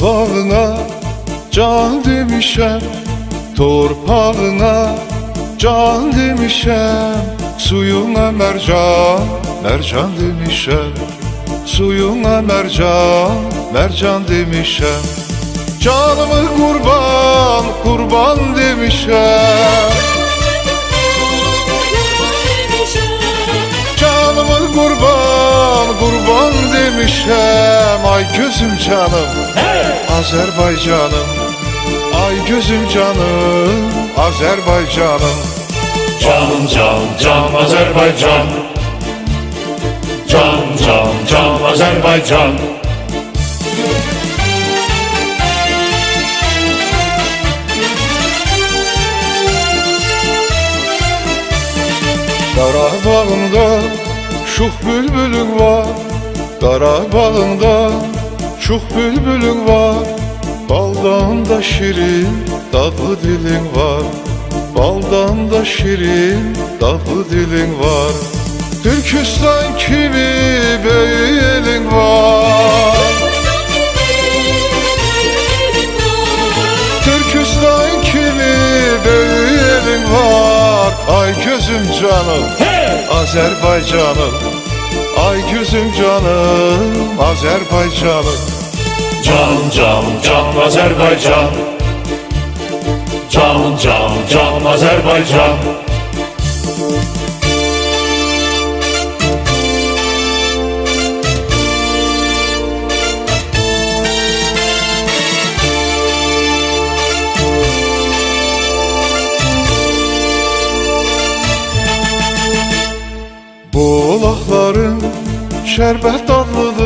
Torpağına can demişem Torpağına can demişem. Suyuna mercan, mercan demişem. Suyuna mercan, mercan demişem. Canımı kurban, kurban demişem. Canımı kurban, kurban demişem. Ay gözüm canım, Azerbaycanım. Ay gözüm canım, Azerbaycanım. Can can can Azerbaycan. Can can can Azerbaycan. Qarabağında şux bülbülün var. Qarabağında şux bülbülün var Baldan da şirin dadlı dilin var. Baldan da şirin dadlı dilin var. Türkistan kimi elin var? Türkistan kimi elin var? Ay gözüm canım Azerbaycanım. Ay gözüm canım Azerbaycanım Can can can Azerbaycan. Can can can Azerbaycan. Bulaqların şərbət dadlıdır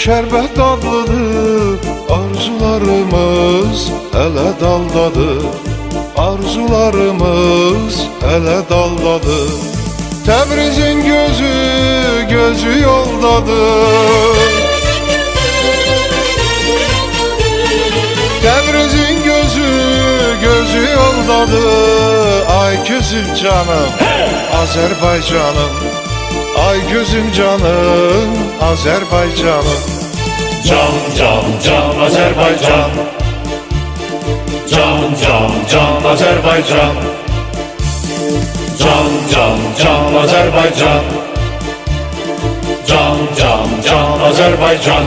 şərbət dadlıdır Arzularımız hələ daldadır Arzularımız hələ daldadır Təbrizin gözü, gözü yoldadır Təbrizin gözü, gözü yoldadır Ay gözüm canım, Azərbaycanım Ay gözüm canım, Azərbaycanım Can can can Azerbaycan. Can can can Azerbaycan. Can can can Azerbaycan. Can can can Azerbaycan